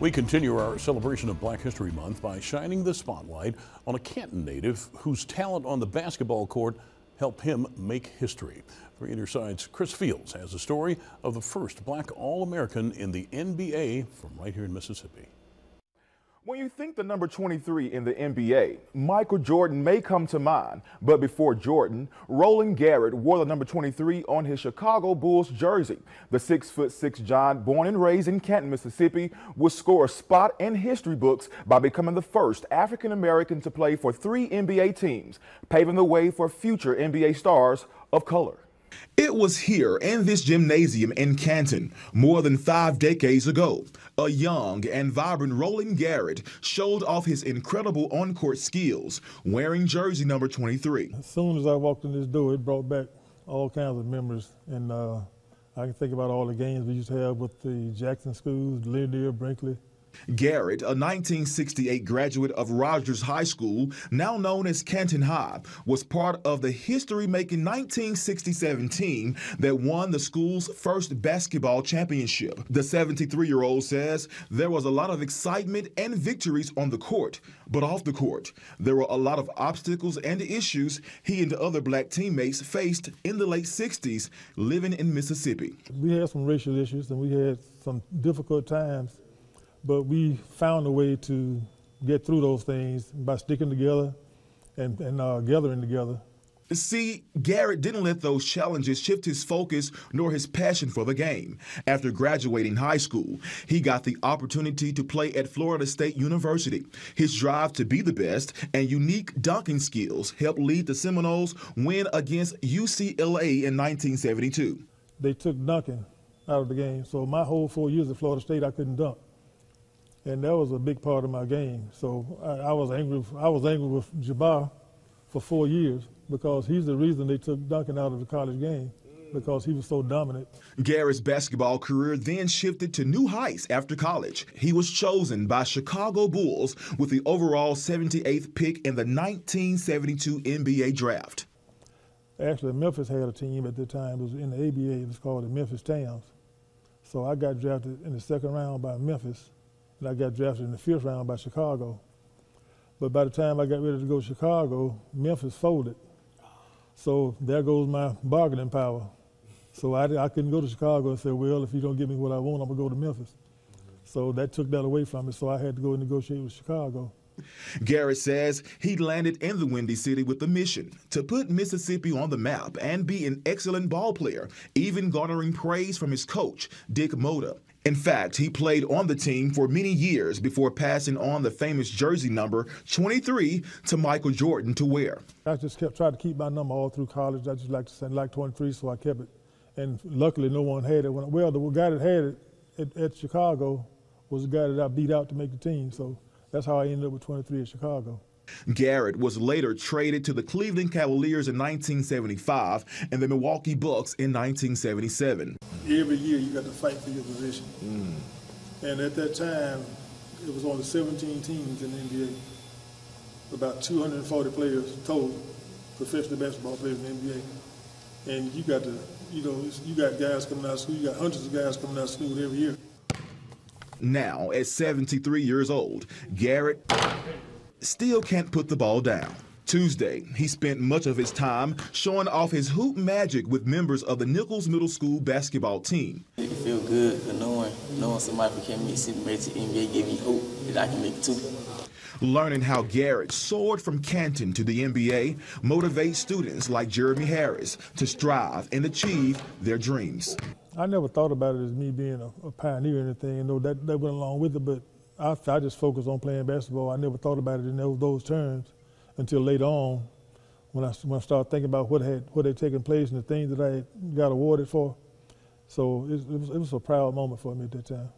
We continue our celebration of Black History Month by shining the spotlight on a Canton native whose talent on the basketball court helped him make history. For Inner Side's Chris Fields has the story of the first black All-American in the NBA from right here in Mississippi. When you think the number 23 in the NBA, Michael Jordan may come to mind. But before Jordan, Rowland Garrett wore the number 23 on his Chicago Bulls jersey. The 6'6 John, born and raised in Canton, Mississippi, would score a spot in history books by becoming the first African American to play for three NBA teams, paving the way for future NBA stars of color. It was here in this gymnasium in Canton more than five decades ago. A young and vibrant Rowland Garrett showed off his incredible on court skills wearing jersey number 23. As soon as I walked in this door, it brought back all kinds of memories. And uh, I can think about all the games we used to have with the Jackson schools, Lanier, Brinkley. Garrett, a 1968 graduate of Rogers High School, now known as Canton High, was part of the history-making 1967 team that won the school's first basketball championship. The 73-year-old says there was a lot of excitement and victories on the court, but off the court, there were a lot of obstacles and issues he and other black teammates faced in the late 60s living in Mississippi. We had some racial issues and we had some difficult times but we found a way to get through those things by sticking together and, and uh, gathering together. See, Garrett didn't let those challenges shift his focus nor his passion for the game. After graduating high school, he got the opportunity to play at Florida State University. His drive to be the best and unique dunking skills helped lead the Seminoles win against UCLA in 1972. They took dunking out of the game, so my whole four years at Florida State, I couldn't dunk and that was a big part of my game. So I, I was angry. I was angry with Jabbar for four years because he's the reason they took dunking out of the college game because he was so dominant. Garrett's basketball career then shifted to new heights after college. He was chosen by Chicago Bulls with the overall 78th pick in the 1972 NBA draft. Actually, Memphis had a team at the time. It was in the ABA. It was called the Memphis Tams. So I got drafted in the second round by Memphis and I got drafted in the fifth round by Chicago. But by the time I got ready to go to Chicago, Memphis folded. So there goes my bargaining power. So I, I couldn't go to Chicago and say, well, if you don't give me what I want, I'm going to go to Memphis. So that took that away from me. So I had to go and negotiate with Chicago. Garrett says he landed in the Windy City with the mission to put Mississippi on the map and be an excellent ball player, even garnering praise from his coach, Dick Motta. In fact, he played on the team for many years before passing on the famous jersey number 23 to Michael Jordan to wear. I just kept trying to keep my number all through college. I just like to send like 23, so I kept it. And luckily, no one had it. When, well, the guy that had it at, at Chicago was the guy that I beat out to make the team. So that's how I ended up with 23 at Chicago. Garrett was later traded to the Cleveland Cavaliers in 1975 and the Milwaukee Bucks in 1977. Every year you got to fight for your position. Mm. And at that time, it was only 17 teams in the NBA, about 240 players total, professional basketball players in the NBA. And you got to, you know, you got guys coming out of school, you got hundreds of guys coming out of school every year. Now, at 73 years old, Garrett still can't put the ball down. Tuesday, he spent much of his time showing off his hoop magic with members of the Nichols Middle School basketball team. It feel good knowing, knowing somebody from Mississippi made to NBA gave me hope that I can make it too. Learning how Garrett soared from Canton to the NBA motivates students like Jeremy Harris to strive and achieve their dreams. I never thought about it as me being a, a pioneer or anything, you know, that, that went along with it, but I, I just focused on playing basketball. I never thought about it in those, those terms until later on when I, when I started thinking about what had, what had taken place and the things that I got awarded for. So it, it, was, it was a proud moment for me at that time.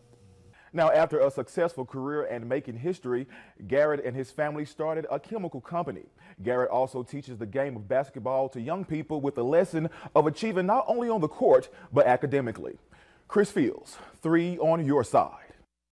Now, after a successful career and making history, Garrett and his family started a chemical company. Garrett also teaches the game of basketball to young people with the lesson of achieving not only on the court, but academically. Chris Fields, three on your side.